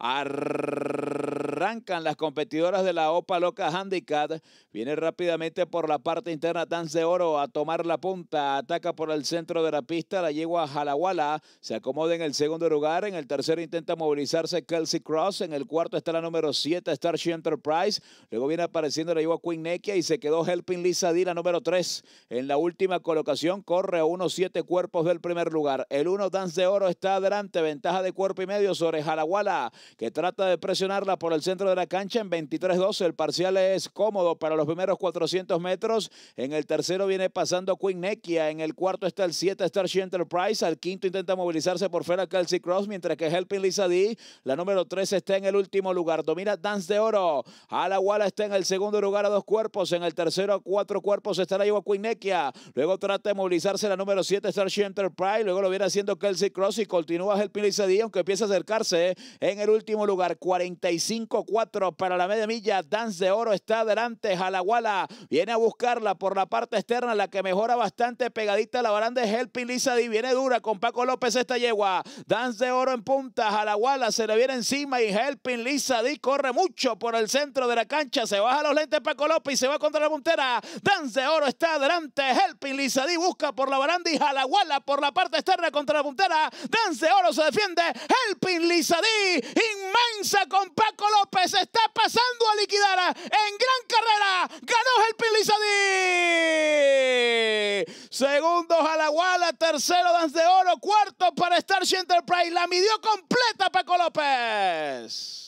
Arr- Arrancan las competidoras de la OPA Loca Handicap. Viene rápidamente por la parte interna Dance de Oro a tomar la punta. Ataca por el centro de la pista. La yegua Jalawala. Se acomoda en el segundo lugar. En el tercero intenta movilizarse Kelsey Cross. En el cuarto está la número 7, Starship Enterprise. Luego viene apareciendo la yegua Queen Nekia y se quedó Helping Lisa D, la número 3. En la última colocación corre a unos 7 cuerpos del primer lugar. El 1 Dance de Oro está adelante. Ventaja de cuerpo y medio sobre Jalawala que trata de presionarla por el centro de la cancha en 23-12. El parcial es cómodo para los primeros 400 metros. En el tercero viene pasando Queen Nekia. En el cuarto está el 7 Starship Enterprise. Al quinto intenta movilizarse por fuera Kelsey Cross, mientras que Helping Lisa la número 3, está en el último lugar. Domina Dance de Oro. Walla está en el segundo lugar a dos cuerpos. En el tercero a cuatro cuerpos está la Iowa Queen. Luego trata de movilizarse la número 7 Starship Enterprise. Luego lo viene haciendo Kelsey Cross y continúa Helping Lisa D, aunque empieza a acercarse en el último lugar. 45-4 para la media milla. Dance de Oro está adelante. Jalaguala viene a buscarla por la parte externa, la que mejora bastante pegadita la baranda de Helping Lisa y Viene dura con Paco López esta yegua. Dance de Oro en punta. Jalaguala se le viene encima y Helping Lisa Di corre mucho por el centro de la cancha. Se baja los lentes Paco López y se va contra la puntera. Dance de Oro está adelante. Helping Lisa Di busca por la baranda y Jalaguala por la parte externa contra la puntera. Dance de Oro se defiende. Helping Lisa Di inmensa con López. Está pasando a liquidar en gran carrera. Ganó el Pilizadí. Segundo Jalaguala. Tercero Dance de Oro. Cuarto para Starship Enterprise. La midió completa Paco López.